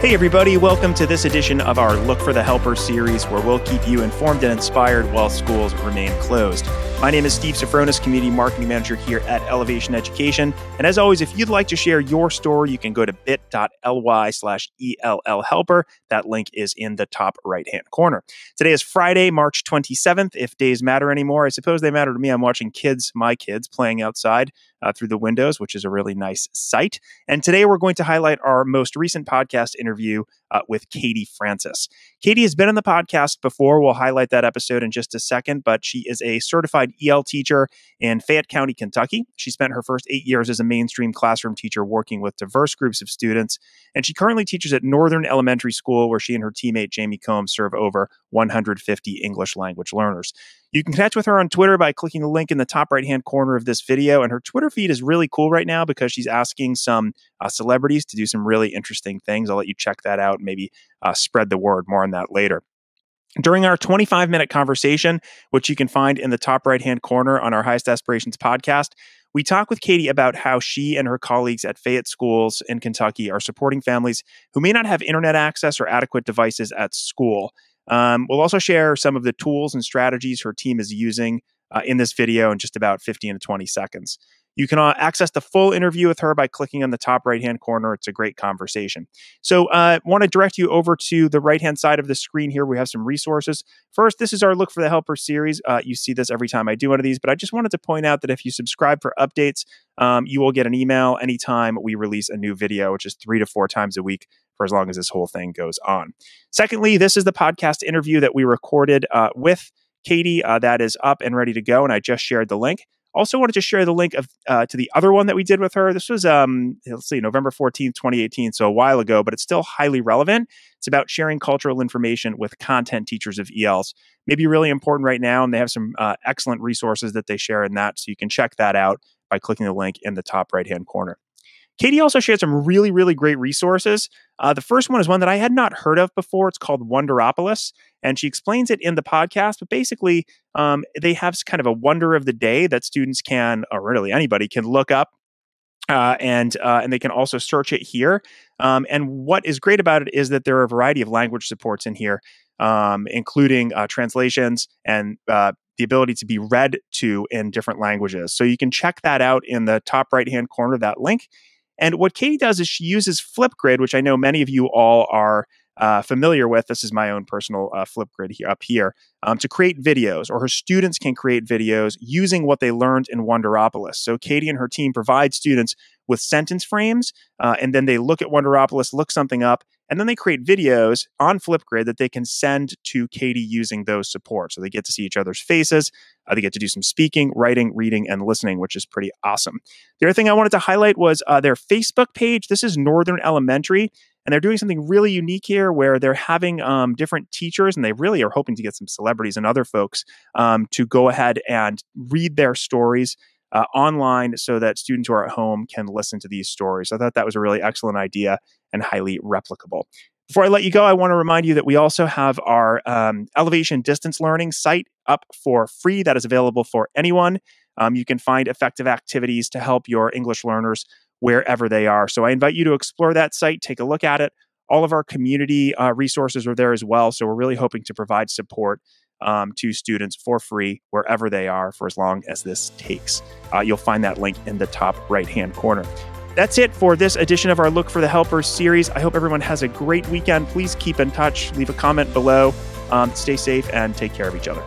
Hey, everybody, welcome to this edition of our Look for the Helper series, where we'll keep you informed and inspired while schools remain closed. My name is Steve Sofronis, Community Marketing Manager here at Ellevation Education. And as always, if you'd like to share your story, you can go to bit.ly slash ELL Helper. That link is in the top right hand corner. Today is Friday, March 27th. If days matter anymore, I suppose they matter to me. I'm watching kids, my kids, playing outside uh, through the windows, which is a really nice sight. And today we're going to highlight our most recent podcast interview uh, with Katie Francis. Katie has been on the podcast before. We'll highlight that episode in just a second, but she is a certified EL teacher in Fayette County, Kentucky. She spent her first eight years as a mainstream classroom teacher working with diverse groups of students, and she currently teaches at Northern Elementary School, where she and her teammate Jamie Combs serve over 150 English language learners. You can connect with her on Twitter by clicking the link in the top right hand corner of this video. And her Twitter feed is really cool right now because she's asking some uh, celebrities to do some really interesting things. I'll let you check that out and maybe uh, spread the word. More on that later. During our 25 minute conversation, which you can find in the top right hand corner on our Highest Aspirations podcast, we talk with Katie about how she and her colleagues at Fayette Schools in Kentucky are supporting families who may not have internet access or adequate devices at school. Um, we'll also share some of the tools and strategies her team is using uh, in this video in just about 15 to 20 seconds. You can uh, access the full interview with her by clicking on the top right hand corner. It's a great conversation. So, I uh, want to direct you over to the right hand side of the screen here. We have some resources. First, this is our Look for the Helper series. Uh, you see this every time I do one of these, but I just wanted to point out that if you subscribe for updates, um, you will get an email anytime we release a new video, which is three to four times a week for as long as this whole thing goes on. Secondly, this is the podcast interview that we recorded uh, with Katie. Uh, that is up and ready to go, and I just shared the link. Also, wanted to share the link of uh, to the other one that we did with her. This was, um, let's see, November 14th, 2018, so a while ago, but it's still highly relevant. It's about sharing cultural information with content teachers of ELs. Maybe really important right now, and they have some uh, excellent resources that they share in that, so you can check that out by clicking the link in the top right hand corner. Katie also shared some really, really great resources. Uh, the first one is one that I had not heard of before. It's called Wonderopolis, and she explains it in the podcast. But basically, um, they have kind of a wonder of the day that students can, or really anybody can look up uh, and uh, and they can also search it here. Um, and what is great about it is that there are a variety of language supports in here, um, including uh, translations and uh, the ability to be read to in different languages. So you can check that out in the top right hand corner of that link. And what Katie does is she uses Flipgrid, which I know many of you all are uh, familiar with. This is my own personal uh, Flipgrid here, up here um, to create videos, or her students can create videos using what they learned in Wonderopolis. So Katie and her team provide students with sentence frames, uh, and then they look at Wonderopolis, look something up, and then they create videos on Flipgrid that they can send to Katie using those supports. So they get to see each other's faces. Uh, they get to do some speaking, writing, reading, and listening, which is pretty awesome. The other thing I wanted to highlight was uh, their Facebook page. This is Northern Elementary. And they're doing something really unique here where they're having um, different teachers, and they really are hoping to get some celebrities and other folks um, to go ahead and read their stories uh, online so that students who are at home can listen to these stories. I thought that was a really excellent idea and highly replicable. Before I let you go, I want to remind you that we also have our um, Ellevation Distance Learning site up for free that is available for anyone. Um, you can find effective activities to help your English learners wherever they are. So I invite you to explore that site, take a look at it. All of our community uh, resources are there as well. So we're really hoping to provide support um, to students for free wherever they are for as long as this takes. Uh, you'll find that link in the top right hand corner. That's it for this edition of our Look for the Helpers series. I hope everyone has a great weekend. Please keep in touch, leave a comment below. Um, stay safe and take care of each other.